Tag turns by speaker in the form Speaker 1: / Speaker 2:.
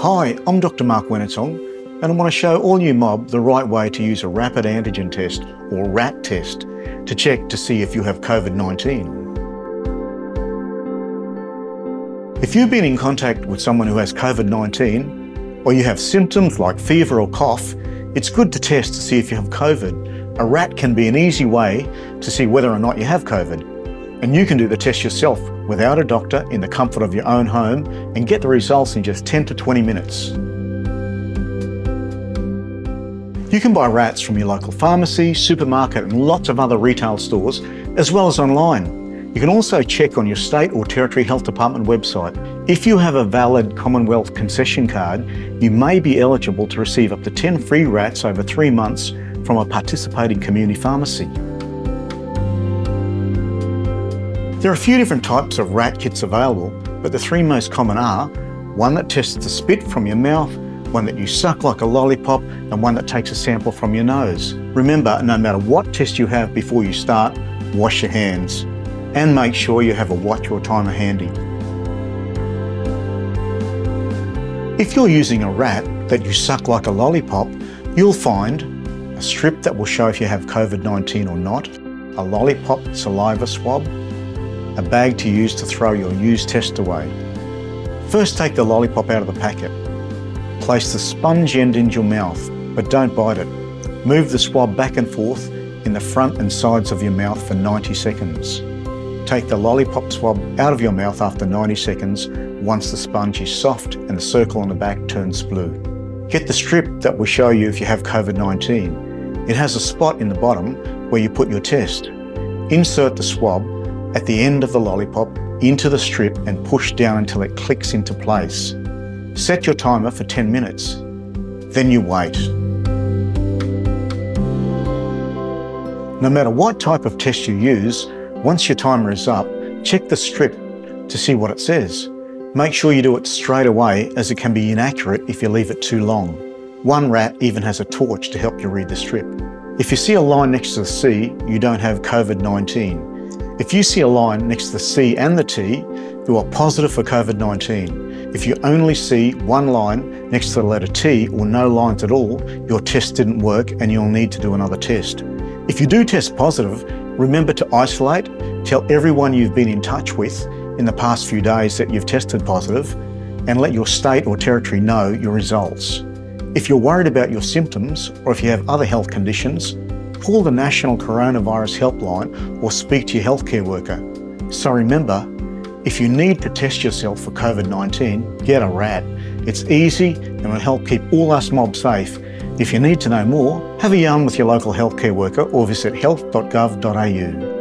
Speaker 1: Hi, I'm Dr. Mark Wenitong, and I want to show all you mob the right way to use a rapid antigen test, or RAT test, to check to see if you have COVID-19. If you've been in contact with someone who has COVID-19, or you have symptoms like fever or cough, it's good to test to see if you have COVID. A RAT can be an easy way to see whether or not you have COVID. And you can do the test yourself without a doctor in the comfort of your own home and get the results in just 10 to 20 minutes. You can buy RATs from your local pharmacy, supermarket and lots of other retail stores, as well as online. You can also check on your state or territory health department website. If you have a valid Commonwealth concession card, you may be eligible to receive up to 10 free RATs over three months from a participating community pharmacy. There are a few different types of RAT kits available, but the three most common are one that tests the spit from your mouth, one that you suck like a lollipop, and one that takes a sample from your nose. Remember, no matter what test you have before you start, wash your hands and make sure you have a watch or timer handy. If you're using a RAT that you suck like a lollipop, you'll find a strip that will show if you have COVID-19 or not, a lollipop saliva swab, a bag to use to throw your used test away. First take the lollipop out of the packet. Place the sponge end into your mouth, but don't bite it. Move the swab back and forth in the front and sides of your mouth for 90 seconds. Take the lollipop swab out of your mouth after 90 seconds once the sponge is soft and the circle on the back turns blue. Get the strip that will show you if you have COVID-19. It has a spot in the bottom where you put your test. Insert the swab at the end of the lollipop into the strip and push down until it clicks into place. Set your timer for 10 minutes. Then you wait. No matter what type of test you use, once your timer is up, check the strip to see what it says. Make sure you do it straight away as it can be inaccurate if you leave it too long. One RAT even has a torch to help you read the strip. If you see a line next to the C, you don't have COVID-19. If you see a line next to the C and the T, you are positive for COVID-19. If you only see one line next to the letter T or no lines at all, your test didn't work and you'll need to do another test. If you do test positive, remember to isolate, tell everyone you've been in touch with in the past few days that you've tested positive, and let your state or territory know your results. If you're worried about your symptoms or if you have other health conditions, call the National Coronavirus Helpline or speak to your healthcare worker. So remember, if you need to test yourself for COVID-19, get a RAT. It's easy and will help keep all us mobs safe. If you need to know more, have a yarn with your local healthcare worker or visit health.gov.au.